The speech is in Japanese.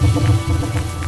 ハハハハ。